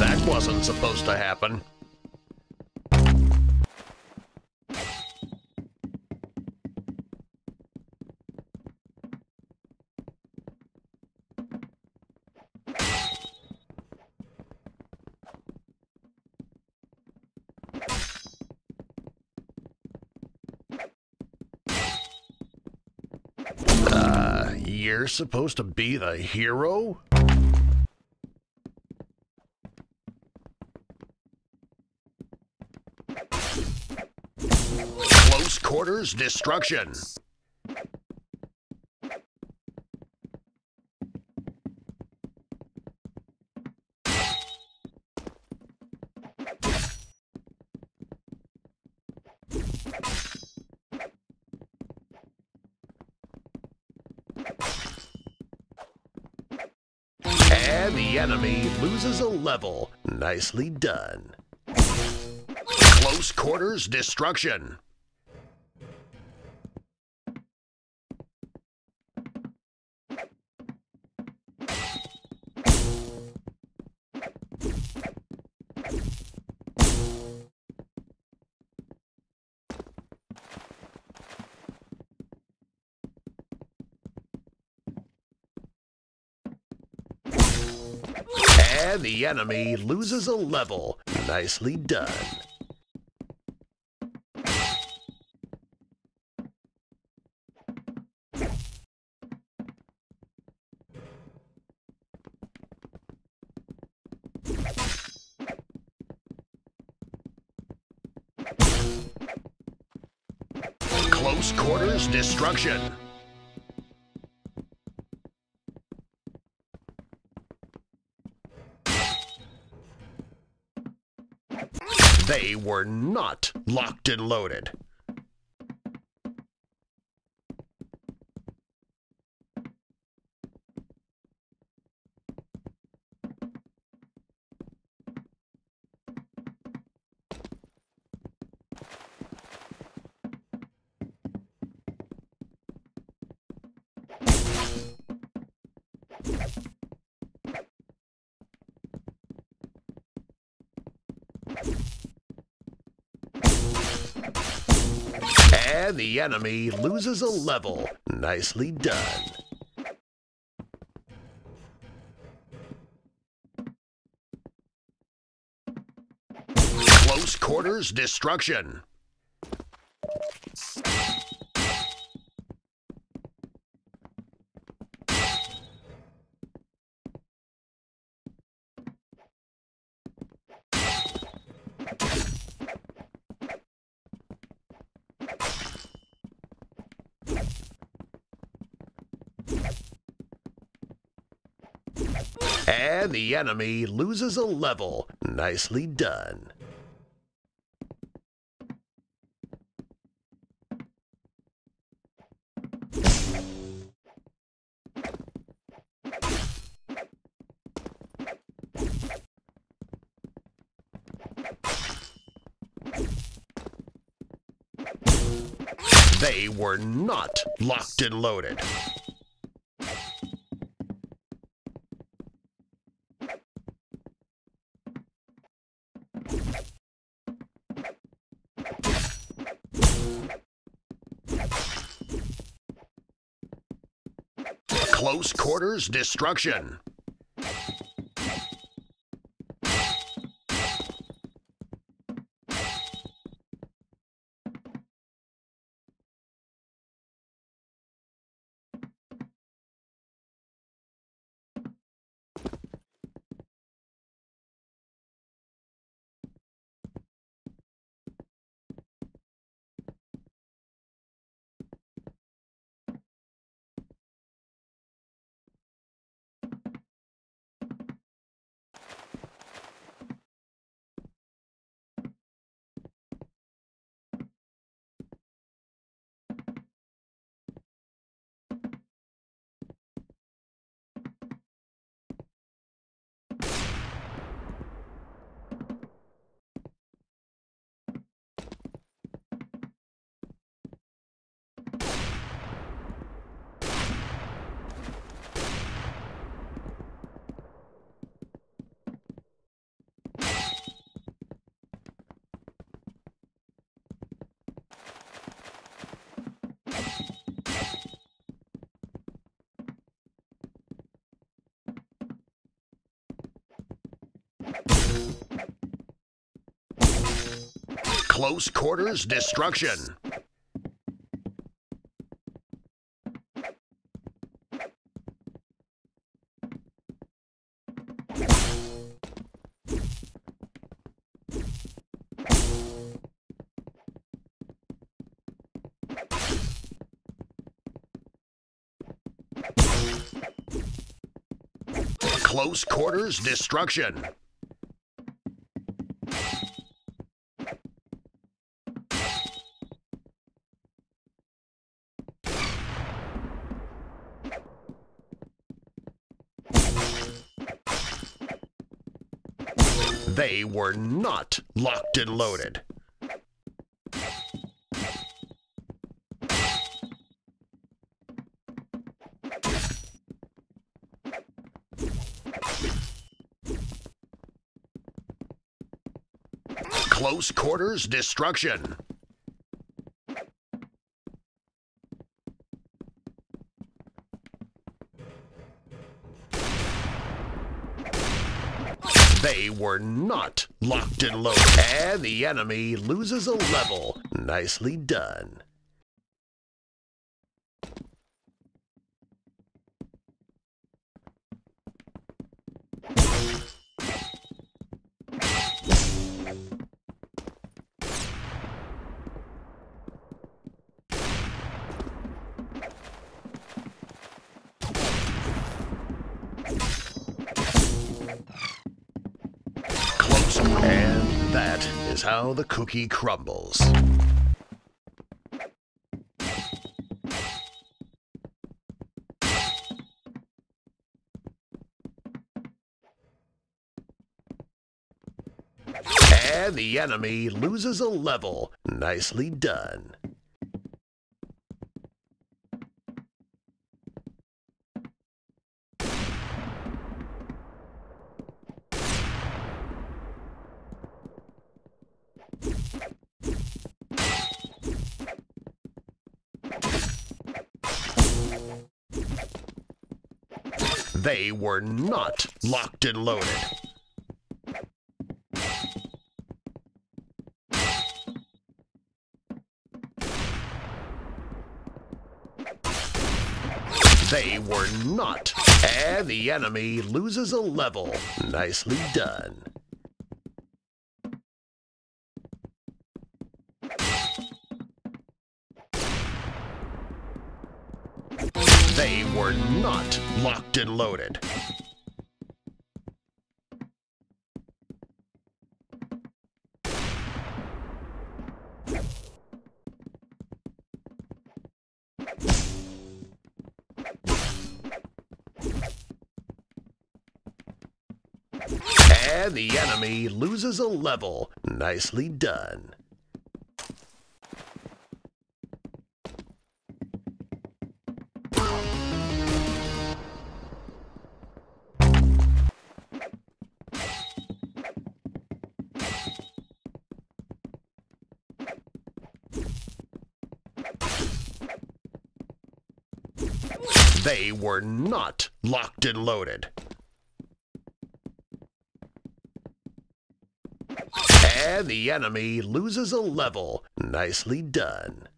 That wasn't supposed to happen. Uh, you're supposed to be the hero? Close destruction. And the enemy loses a level. Nicely done. Close quarters destruction. And the enemy loses a level. Nicely done. Close quarters destruction. Were not locked and loaded. And the enemy loses a level. Nicely done. Close quarters destruction. And the enemy loses a level. Nicely done. They were not locked and loaded. Close quarters destruction. Close quarters destruction. Close quarters destruction. They were not locked and loaded. Close quarters destruction. They were not locked and loaded. And the enemy loses a level. Nicely done. Is how the cookie crumbles. And the enemy loses a level. Nicely done. They were not locked and loaded. They were not. And the enemy loses a level. Nicely done. Locked and loaded. And the enemy loses a level. Nicely done. They were not locked and loaded. And the enemy loses a level. Nicely done.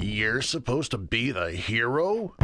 You're supposed to be the hero?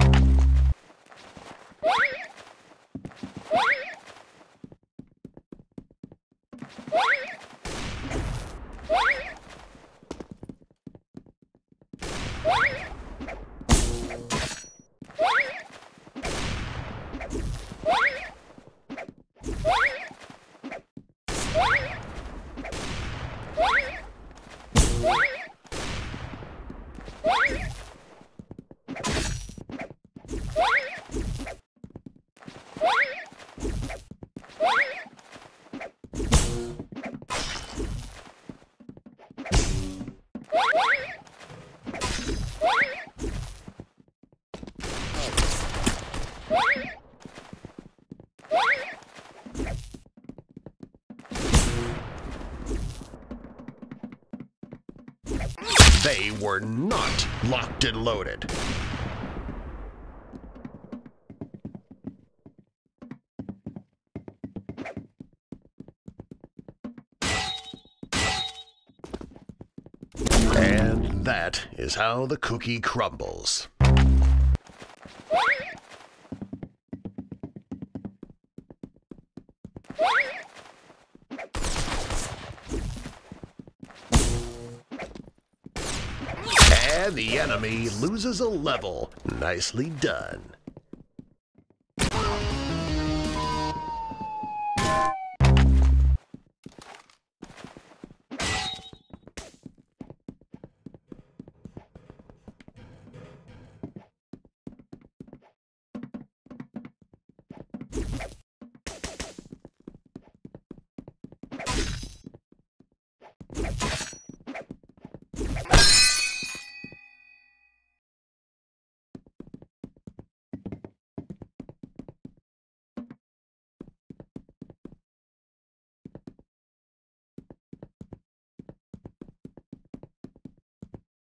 They were not locked and loaded. And that is how the cookie crumbles. And the enemy loses a level. Nicely done.